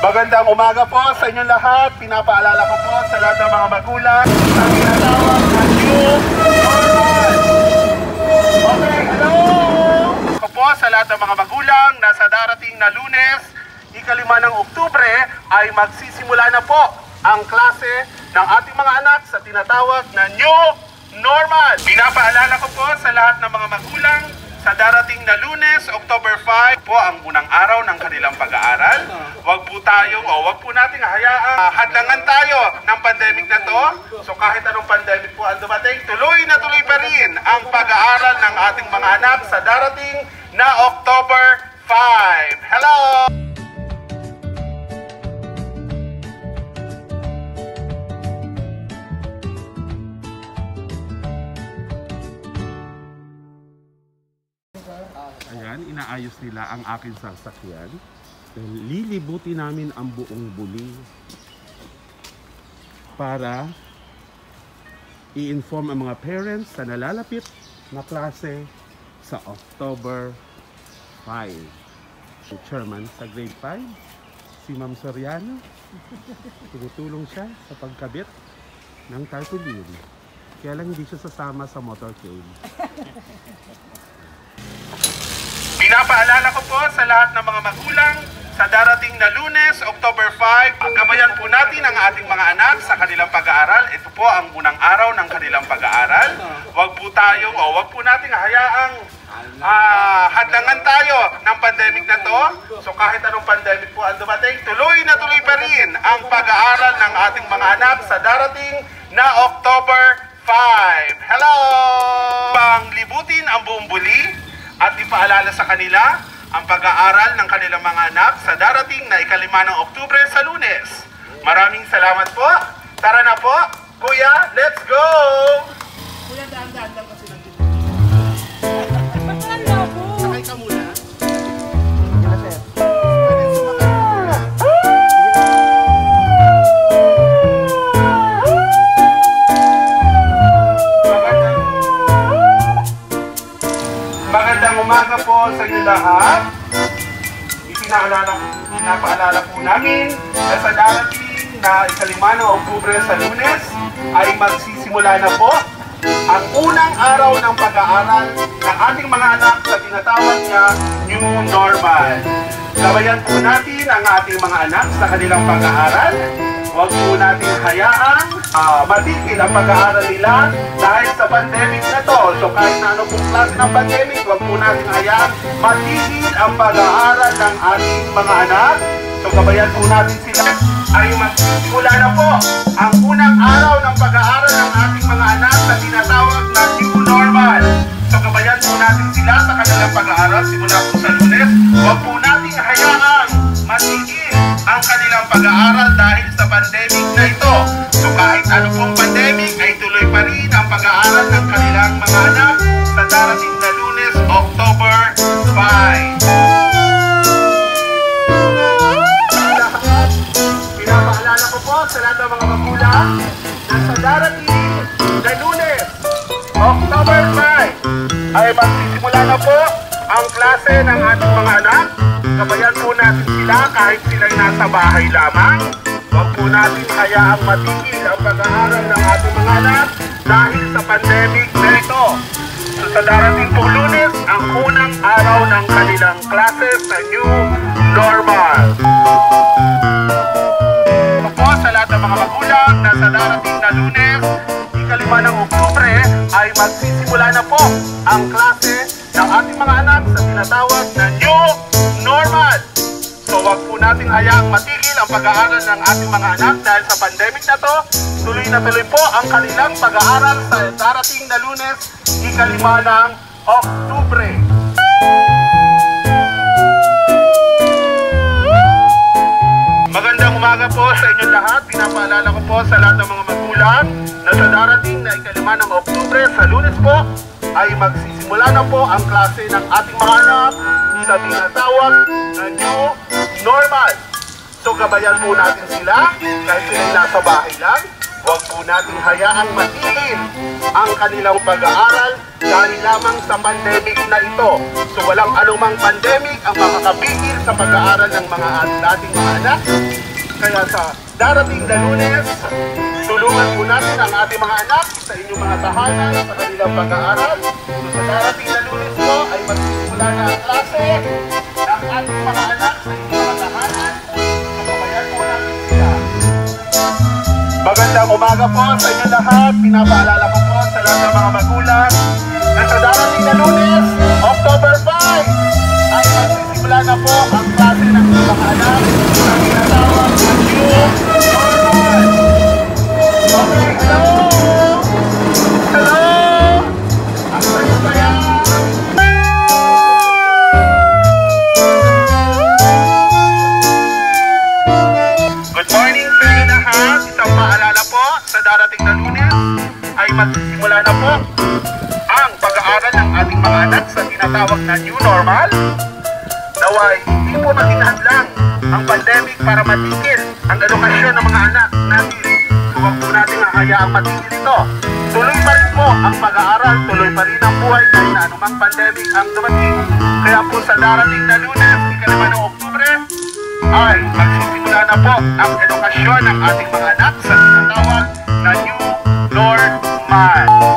Magandang umaga po sa inyong lahat. Pinapaalala ko po sa lahat ng mga magulang sa tinatawag na new normal. Okay, hello! Ako po sa lahat ng mga magulang na sa darating na lunes, ikalima ng Oktubre, ay magsisimula na po ang klase ng ating mga anak sa tinatawag na new normal. Pinapaalala ko po sa lahat ng mga magulang sa darating na lunes, October 5 po ang unang araw ng kanilang pag-aaral. Huwag po tayong o huwag po nating hayaang ah, hadlangan tayo ng pandemic na to. So kahit anong pandemic po ang dumating, tuloy na tuloy pa rin ang pag-aaral ng ating mga anak sa darating na October 5. Hello! Ayan, inaayos nila ang aking sasakyan. Lilibuti namin ang buong buli para i-inform ang mga parents sa nalalapit na klase sa October 5. Si chairman sa grade 5, si Ma'am Soriano, tumutulong siya sa pagkabit ng tarpaulin. Kaya lang hindi siya sasama sa motorcade. Pinapaalala ko po sa lahat ng mga magulang sa darating na lunes, October 5, gabayan po natin ang ating mga anak sa kanilang pag-aaral. Ito po ang unang araw ng kanilang pag-aaral. Huwag po tayong o huwag po nating hayaang ah, hadlangan tayo ng pandemic na to. So kahit anong pandemic po ang dumating, tuloy na tuloy pa rin ang pag-aaral ng ating mga anak sa darating na October 5. Ipaalala sa kanila ang pag-aaral ng kanilang mga anak sa darating na ikalima ng Oktubre sa lunes. Maraming salamat po. Tara na po. Kuya, let's go! Kuya, daan-daan lang Po sa inyo lahat. Ipinaalala, pinapaalala po namin na sa darating na ikalima ng Oktubre sa lunes ay magsisimula na po ang unang araw ng pag-aaral ng ating mga anak sa tinatawag niya New Normal. Gabayan po natin ang ating mga anak sa kanilang pag-aaral. Huwag po natin hayaang ah, matigil ang pag-aaral nila dahil sa pandemic na to. So kahit na ano pong klase ng pandemic, huwag po natin hayaang matigil ang pag-aaral ng ating mga anak. So gabayan po natin sila ay magsimula na po ang unang araw ng pag-aaral ng ating mga anak na tinatawag na New Normal. So gabayan po natin sila sa kanilang pag-aaral simula po sa lahat ng mga magulang na sa darating na lunes, October 5, ay magsisimula na po ang klase ng ating mga anak. Kabayan po natin sila kahit sila'y nasa bahay lamang. Huwag po natin hayaang matigil ang pag-aaral ng ating mga anak dahil sa pandemic na ito. So sa darating pong lunes, ang unang araw ng kanilang klase sa New Normal. Mga magulang na sa darating na lunes, ikalima ng Oktubre, ay magsisimula na po ang klase ng ating mga anak sa tinatawag na New Normal. So wag po nating hayaang matigil ang pag-aaral ng ating mga anak dahil sa pandemic na to, tuloy na tuloy po ang kanilang pag-aaral sa darating na lunes, ikalima ng Oktubre. Magandang umaga po sa inyong lahat. Pinapaalala ko po sa lahat ng mga magulang na sa darating na ikalima ng Oktubre sa lunes po ay magsisimula na po ang klase ng ating mga anak sa tinatawag na New Normal. So gabayan po natin sila kahit sila nasa bahay lang. Huwag po natin hayaang matigil ang kanilang pag-aaral dahil lamang sa pandemic na ito. So walang anumang pandemic ang makakapigil sa pag-aaral ng mga dating mga anak. Kaya sa darating na lunes, tulungan po natin ang ating mga anak sa inyong mga tahanan sa kanilang pag-aaral. Sa darating na lunes po ay magsisimula na ang klase ng ating mga anak sa inyong mga tahanan. So pabayaan po. Magandang umaga po sa inyo lahat. Pinapaalala ko po sa lahat ng mga magulang na sa darating na lunes, October 5, ay magsisimula na po ang klase ng mga anak lahat. Isang paalala po sa darating na lunes ay magsisimula na po ang pag-aaral ng ating mga anak sa tinatawag na new normal. Naway, hindi po maging hadlang ang pandemic para matigil ang edukasyon ng mga anak natin. So, Huwag po natin hahayaang matigil ito. Tuloy pa rin po ang pag-aaral, tuloy pa rin ang buhay kahit na anumang pandemic ang dumating. Kaya po sa darating na lunes, ikalima ng Oktubre, ay magsisimula na po ang edukasyon ng ating mga anak sa tinatawag na New Normal.